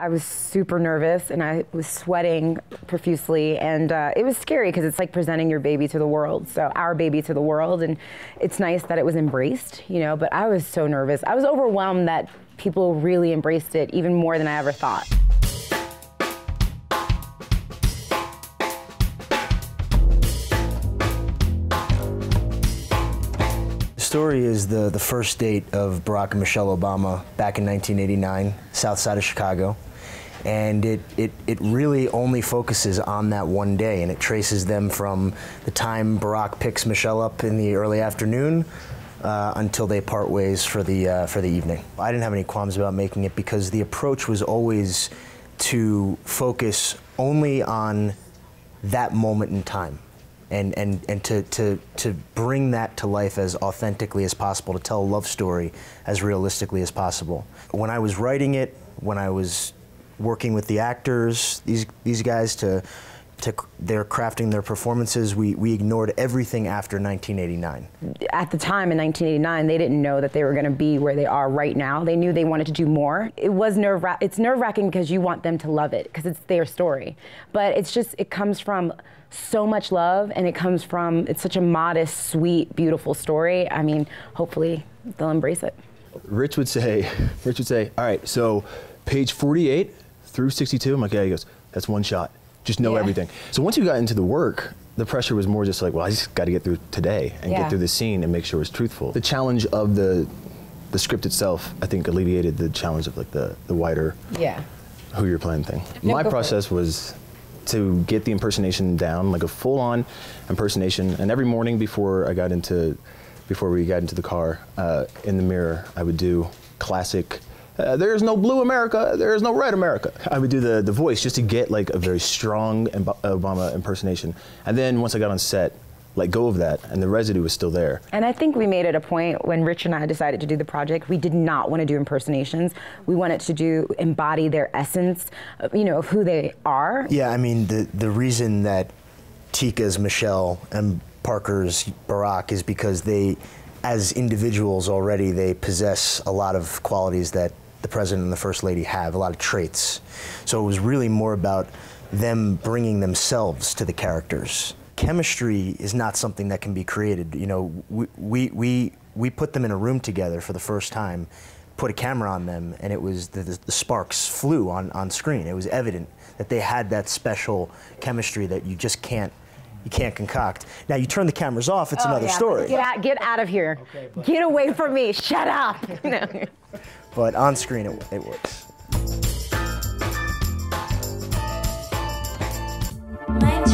I was super nervous and I was sweating profusely, and uh, it was scary because it's like presenting your baby to the world. So, our baby to the world, and it's nice that it was embraced, you know, but I was so nervous. I was overwhelmed that people really embraced it even more than I ever thought. The story is the, the first date of Barack and Michelle Obama back in 1989, south side of Chicago and it, it, it really only focuses on that one day and it traces them from the time Barack picks Michelle up in the early afternoon uh, until they part ways for the, uh, for the evening. I didn't have any qualms about making it because the approach was always to focus only on that moment in time and, and, and to, to, to bring that to life as authentically as possible, to tell a love story as realistically as possible. When I was writing it, when I was working with the actors, these these guys to to they're crafting their performances. We we ignored everything after 1989. At the time in 1989, they didn't know that they were going to be where they are right now. They knew they wanted to do more. It was nerve it's nerve wracking because you want them to love it because it's their story. But it's just it comes from so much love and it comes from it's such a modest, sweet, beautiful story. I mean, hopefully they'll embrace it. Rich would say, Rich would say, all right, so page 48 through 62. I'm like, yeah, he goes, that's one shot. Just know yeah. everything. So once you got into the work, the pressure was more just like, well, I just got to get through today and yeah. get through the scene and make sure it's truthful. The challenge of the the script itself, I think, alleviated the challenge of like the the wider yeah who you're playing thing. My process was to get the impersonation down, like a full-on impersonation. And every morning before I got into before we got into the car, uh, in the mirror, I would do classic uh, there's no blue America, there's no red America. I would do the, the voice just to get like a very strong Obama impersonation. And then once I got on set, let go of that, and the residue was still there. And I think we made it a point when Rich and I decided to do the project. We did not want to do impersonations. We wanted to do embody their essence, you know, of who they are. Yeah, I mean, the the reason that Tika's Michelle and Parker's Barack is because they, as individuals already, they possess a lot of qualities that the president and the first lady have, a lot of traits. So it was really more about them bringing themselves to the characters. Chemistry is not something that can be created. You know, we, we, we, we put them in a room together for the first time, put a camera on them, and it was the, the, the sparks flew on, on screen. It was evident that they had that special chemistry that you just can't you can't concoct. Now you turn the cameras off, it's oh, another yeah. story. Get out, get out of here. Okay, get away from me, shut up. But on screen, it, it works. My